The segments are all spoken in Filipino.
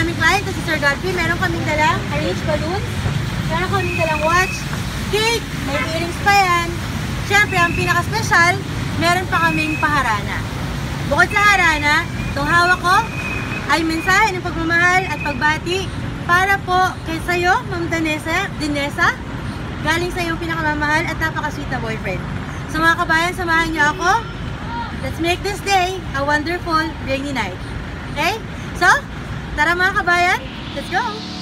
aming client na si Sir Godfrey, meron kaming dalang arranged balloons, meron kaming dalang watch, cake, may earrings pa yan. Siyempre, ang pinaka-special, meron pa kaming paharana. Bukod sa harana, itong hawak ko ay mensahe ng pagmamahal at pagbati para po kay sayo, Ma'am Danesa, Dinesa, galing sa iyong pinakamamahal at napaka-sweet na boyfriend. So mga kabayan, samahan niyo ako. Let's make this day a wonderful rainy night. Okay? So, tara mga kabayan, let's go!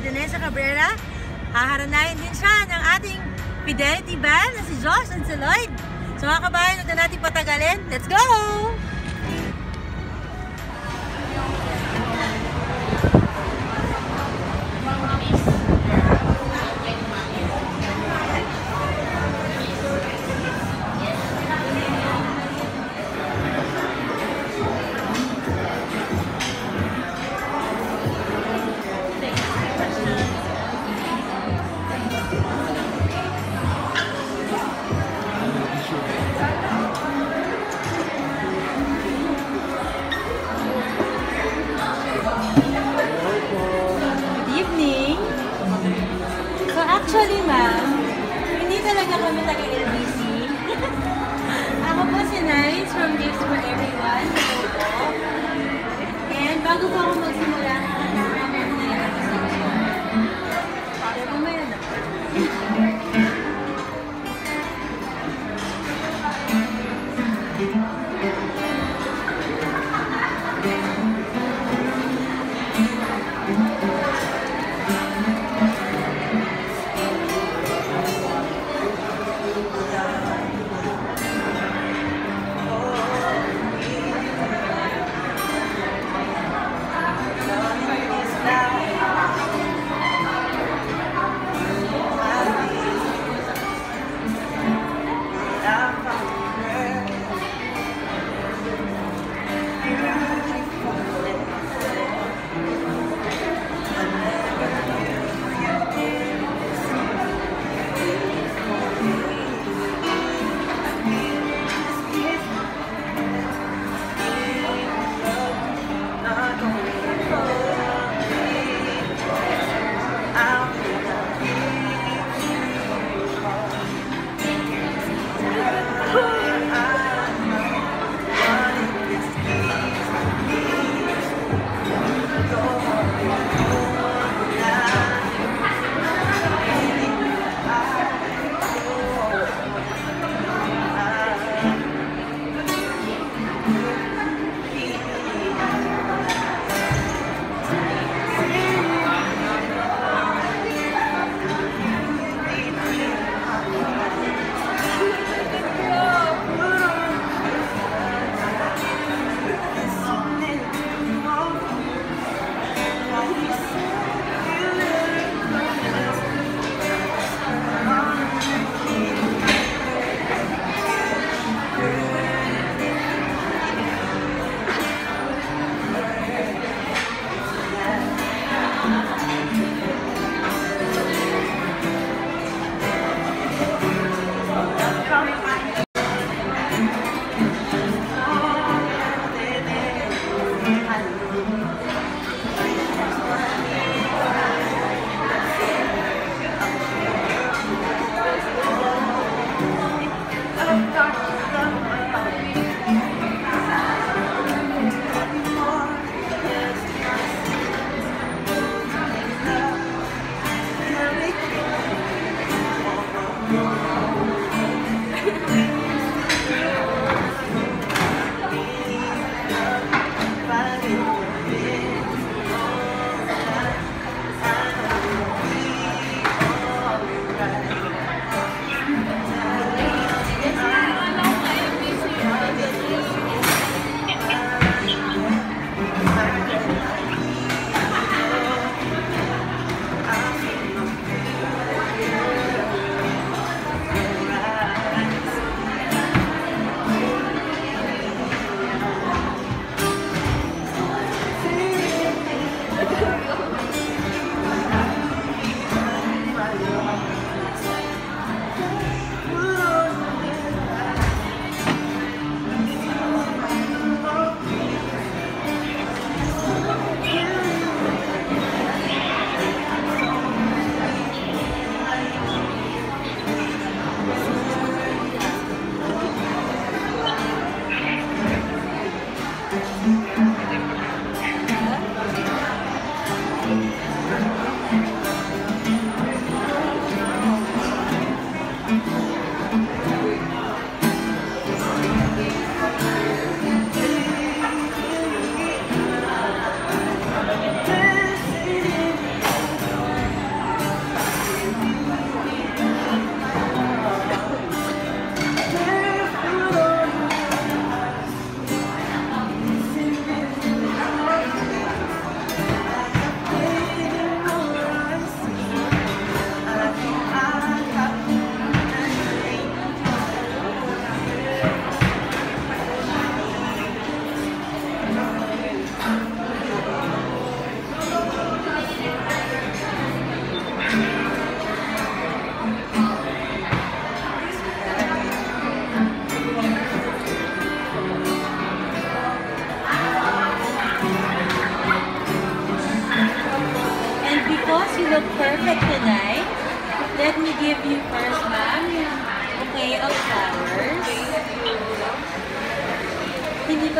Denesa Cabrera. Haharanahin din siya ng ating Fidelity Band na si Josh and si Lloyd. So mga kabayan, huwag na natin patagalin. Let's go! Kami taga-LBC. Ako po si Nice from Gifts for Everyone. And bago po ako magsimula,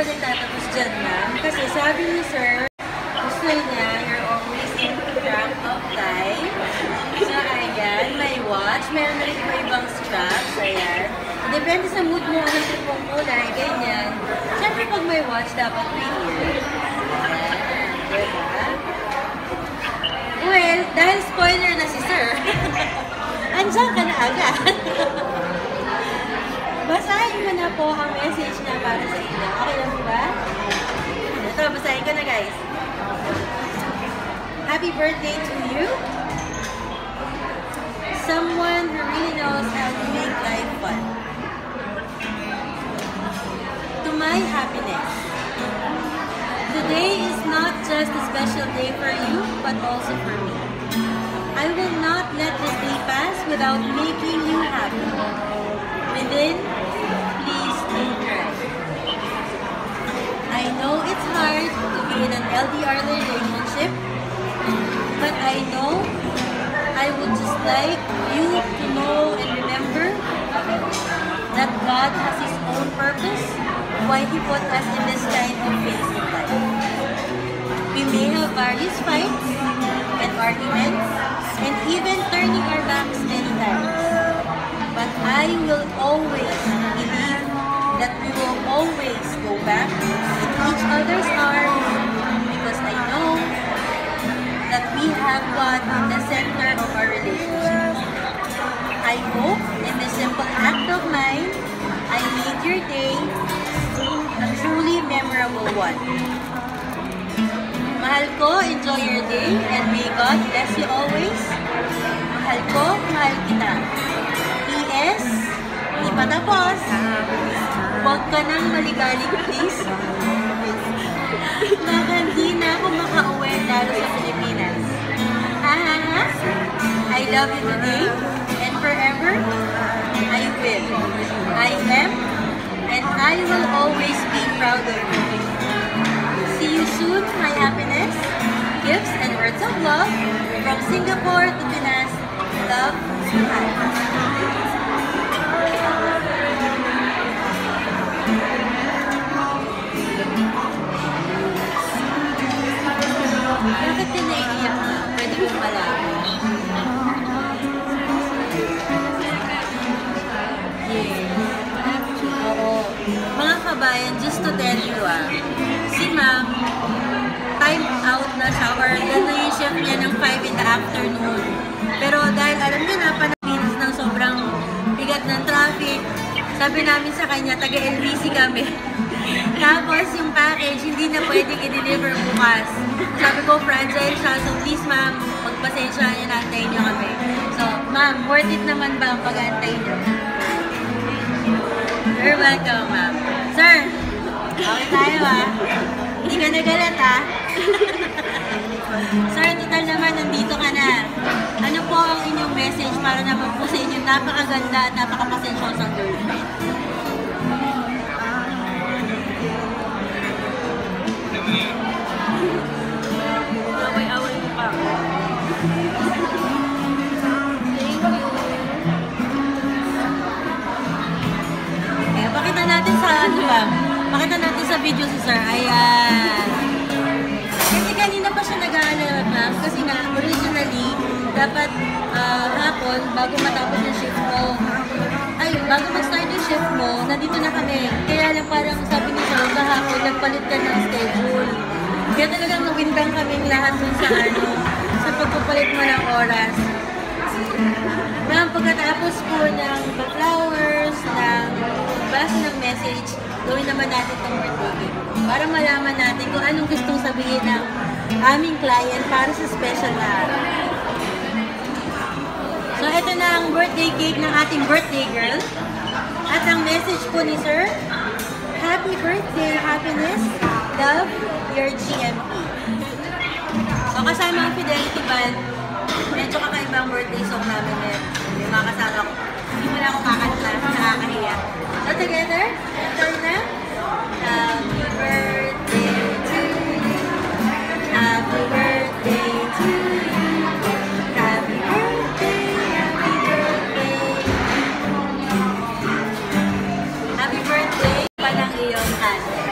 Pa nagtatapos dyan, ma'am. Kasi sabi ni sir, gusto niya, you're always in track of time. So, ayan, may watch. Meron na rin iba ibang straps. Ayan. Depende sa mood mo, anong tipong kulay, ganyan. Siyempre, pag may watch, dapat may ear. Ayan, diba? Well, dahil spoiler na si sir, andyan ka na agad. Basahin mo na po ang message niya para sa inyo. Okay lang po ba? Ito, basahin ko na guys. Happy birthday to you. Someone who really knows how to make life fun. To my happiness. Today is not just a special day for you, but also for me. I will not let this day pass without making you happy. Within, know it's hard to be in an LDR relationship, but I know I would just like you to know and remember that God has His own purpose why He put us in this kind of phase of life. We may have various fights and arguments and even turning our backs many times. But I will always believe that we will always go back in other's arms because I know that we have God in the center of our relationship. I hope in this simple act of mine, I made your day a truly memorable one. Mahal ko, enjoy your day, and may God bless you always. Mahal ko, mahal kita. P.S. Di pa tapos. Huwag ka nang maligalig, please. Hindi na ako makauwi sa Pilipinas. Ha? I love you today and forever. I will. I am and I will always be proud of you. See you soon, my happiness. Gifts and words of love from Singapore to Pinas. Love, Suhan. Bakit ka naiiyak na? Pwede mo malaman. Yes. Oo. Mga kabayan, just to tell you ah, si ma'am, time out na siya or yan na yung shift niya ng 5 in the afternoon. Pero dahil alam niyo na, panabinas ng sobrang bigat ng traffic, sabi namin sa kanya, taga LBC kami. Tapos yung package, hindi na pwedeng i-deliver bukas. Sabi ko, fragile siya. So please ma'am, magpasensya niyo, nantayin niyo kami. So ma'am, worth it naman ba ang pag-antay niyo? You're welcome, ma'am. Sir, okay tayo ah. Hindi ka nagalat ah. Sir, total naman, nandito ka na. Ano po ang inyong message para naman po sa inyong napakaganda at napakapasensyosang girlfriend? Okay, pakita natin sa ano ba? Pakita natin sa video si Sir. Ayan. Kasi kanina pa siya nag-aalala ma'am. Kasi nga, originally, dapat ah, hapon, bago matapos yung shift mo, ay, bago mag-start yung shift mo, nandito na kami. Kaya lang parang sabi ni Sir, kahapon, nagpalit ka ng schedule. Kaya talagang nawindang kaming lahat dun sa ano, pagpapalit mo ng oras. Ma'am, pagkatapos po ng flowers, ng basa ng message, gawin naman natin itong cake. Para malaman natin kung anong gustong sabihin ng aming client para sa special na. So, ito na ang birthday cake ng ating birthday girl. At ang message po ni Sir, Happy birthday, happiness, love, your GMP. O, kasama ang Fidelity Band. Medyo kakaiba ang birthday song namin ngayon. Yung mga kasama ko. Hindi mo na ako kakanta. Nakakahiya. So, together, turn na. Um, happy birthday to you. Happy birthday to you. Happy birthday happy birthday. Happy pa ng iyong husband.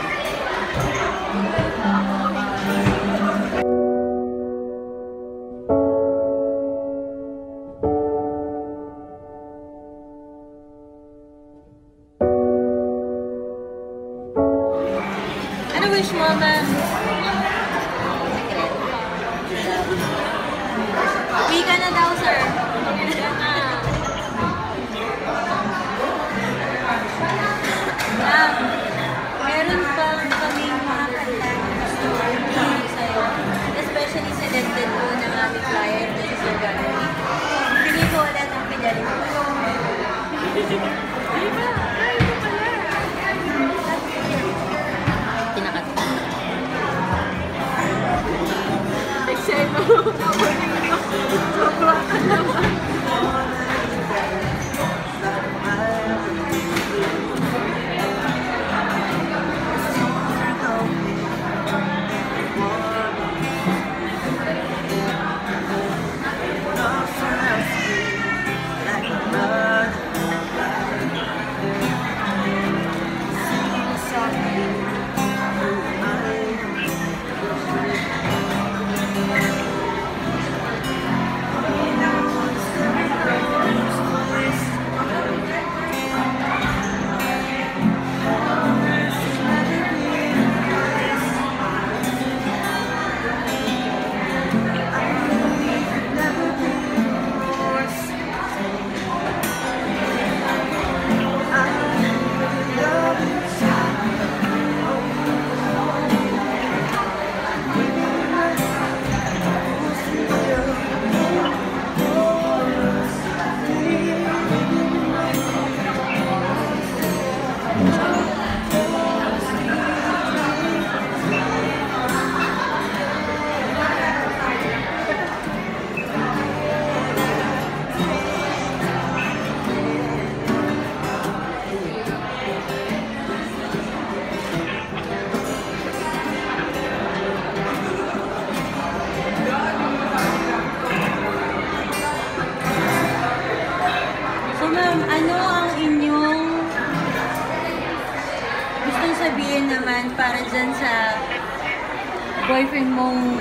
Boyfriend mong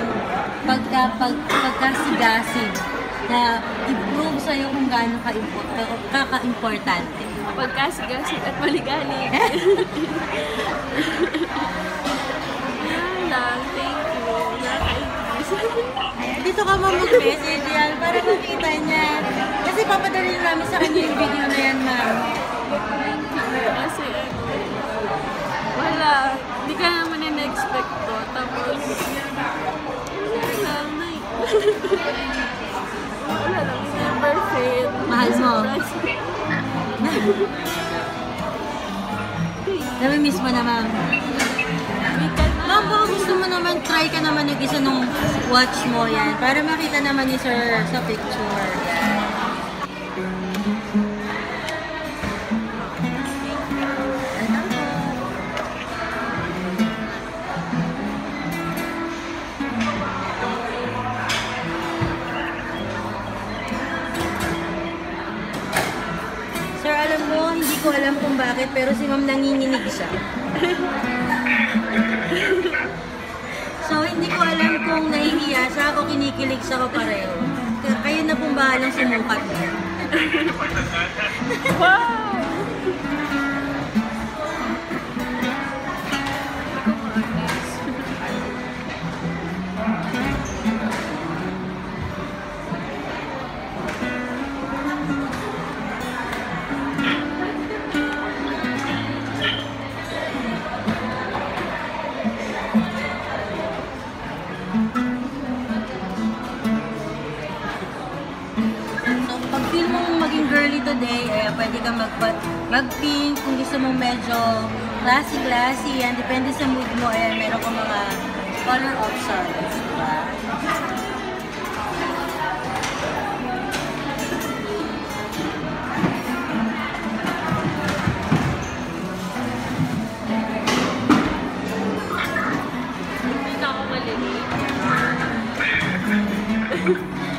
pagka, pag, pagkasigasig na i-prove sa'yo kung gaano ka kaka-importante? Pagkasigasig at maligali. Yan lang. Thank you. Nakakainis. Ayan, dito ka mo mag-message yan para makita niya. Kasi papadali na namin sa kanya yung video na yan, ma'am. Kasi ano, wala lang. Fail. Mahal mo? Nami-miss mo na, ma'am. Ma'am, baka gusto mo naman, try ka naman yung isa nung watch mo yan. Para makita naman ni sir sa picture. Bakit, pero si ma'am nanginginig siya. So, hindi ko alam kung nahihiya siya o kinikilig siya o pareho. Kayo na pong bahalang sumukat. Wow! Girly today, eh, pwede kang mag mag-pink. Kung gusto mong medyo classy-classy, yan. Depende sa mood mo, eh, meron kang mga color options. Diba?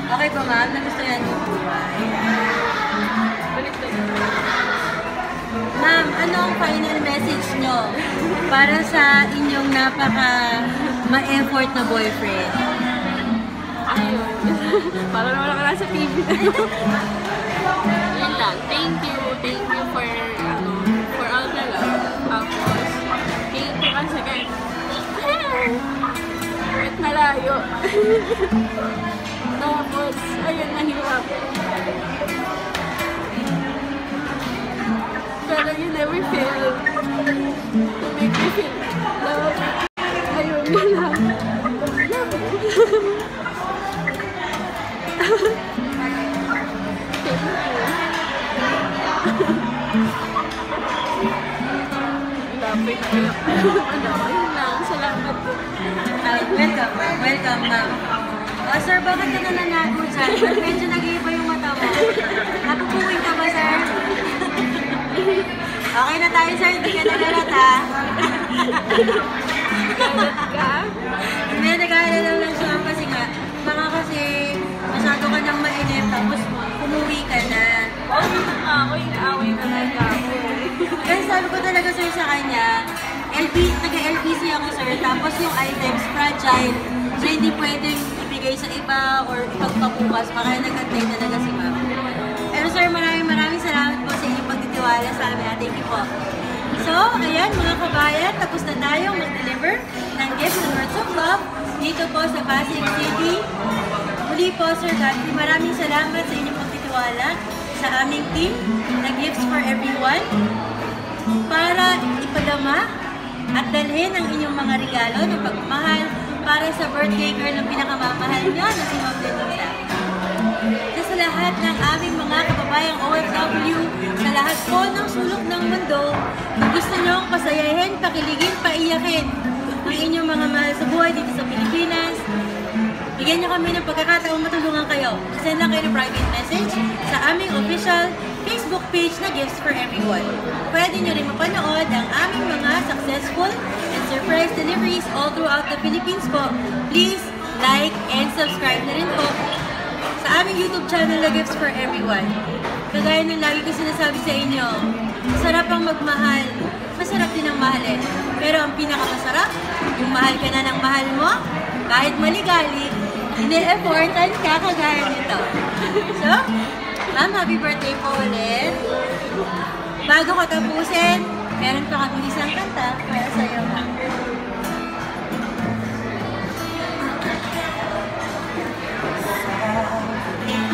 Okay ba, ma'am? Nagustuhan niyo po ba? Ma'am, ano ang final message nyo para sa inyong napaka ma-effort na boyfriend? Ayun. Para naman ako nasa TV. Yun lang. Thank you. Thank you for, ano, for all the love. Tapos, thank you kasi kahit, kahit malayo. Tapos, ayun, nahirap. Never fail to make me feel love. Ayun, yun lang. Welcome. Welcome, ma'am. Oh, sir, bakit ka na nanago dyan? Medyo nag-iiba yung mata mo. Ka ba, sir? Okay na tayo, sir. Hindi ka nagalata. Galit ka? Hindi, nag-aalala lang siya kasi nga, baka kasi masyado ka nang mainip tapos umuwi ka na. Ako yung away na lang ako. Kasi sabi ko talaga, sir, sa kanya, LB, taga-LBC ako, sir. Tapos yung items, fragile. So, hindi pwedeng ibigay sa iba or ipagpabukas. Baka nag-antay talaga si ma'am. Pero sir, maraming pagtitiwala sa amin. Thank you po. So, ayan mga kabayan, tapos na tayong mag-deliver ng gifts and words of love dito po sa Pasig City. Muli po, Sir Godfrey, maraming salamat sa inyong pagtitiwala sa aming team na Gifts for Everyone para ipadama at dalhin ang inyong mga regalo ng pagmamahal para sa birthday girl ng pinakamamahal nyo na si Ma'am Denisa. Lahat ng aming mga kababayang OFW, sa lahat po ng sulok ng mundo, kung gusto nyong pasayahin, pakiligin, paiyakin ang inyong mga mahal sa buhay dito sa Pilipinas, bigyan nyo kami ng pagkakataong matulungan kayo. Send lang kayo ng private message sa aming official Facebook page na Gifts for Everyone. Pwede nyo rin mapanood ang aming mga successful and surprise deliveries all throughout the Philippines po. Please like and subscribe na rin po sa aming YouTube channel na Gifts for Everyone. kagaya ng lagi ko sinasabi sa inyo, masarap ang magmahal. Masarap din ang mahalin. Pero ang pinakamasarap, yung mahal ka na ng mahal mo, kahit maligali, ini-effortan ka kagaya nito. So, ma'am, happy birthday po ulit. Bago ko tapusin, meron pa kami isang kanta para sa iyo, ma'am.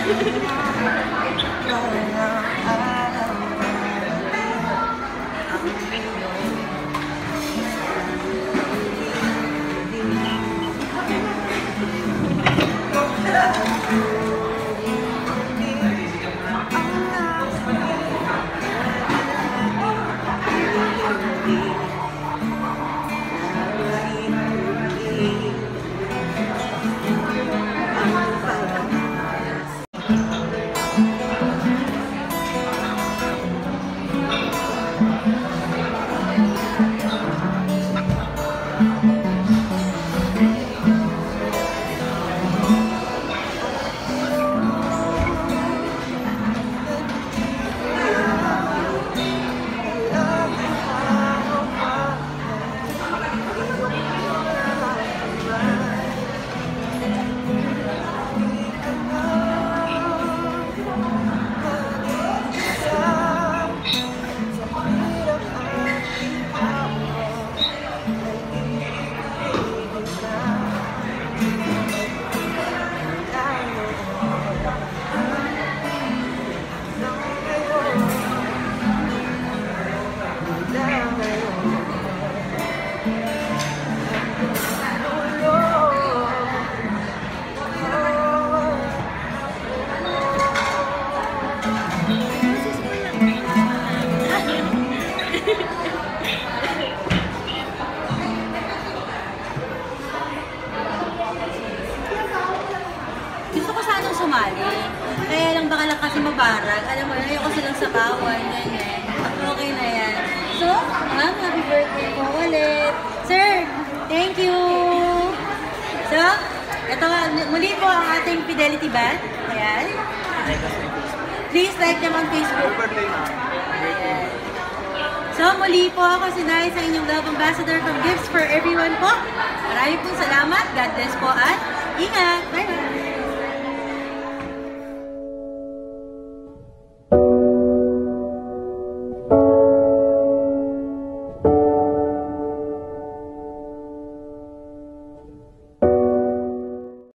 Gusto ko sanang sumali. Kaya lang baka lang kasi mabarag. Alam mo, ayoko silang sabawan, ganyan. Okay na yan. So, ma'am, happy birthday po ulit. Sir, thank you. So, ito nga, muli po ang ating Fidelity Band. Ayan. Please like them on Facebook. Ayan. So, muli po ako si Nay sa inyong Love Ambassador from Gifts for Everyone po. Maraming pong salamat. God bless po at ingat. Bye-bye.